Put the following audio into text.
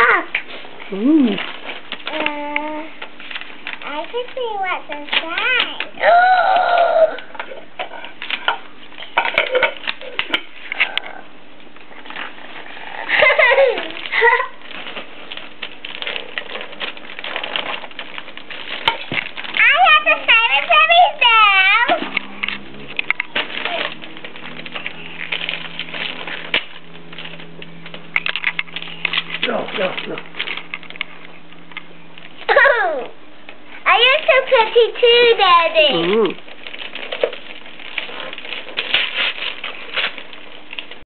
look. Ooh. Uh, I can see what's inside. No, no, no. I am so pretty too, Daddy. Ooh.